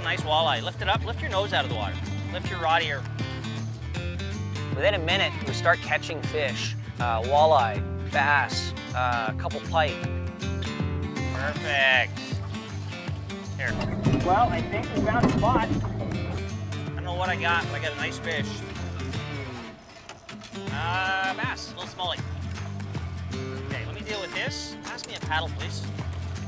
nice walleye. Lift it up, lift your nose out of the water. Lift your rod here. Within a minute, we start catching fish. Uh, walleye, bass, uh, a couple pike. Perfect. Here. Well, I think we found a spot. I don't know what I got, but I got a nice fish. Uh, bass, a little smallie. Okay, let me deal with this. Pass me a paddle, please.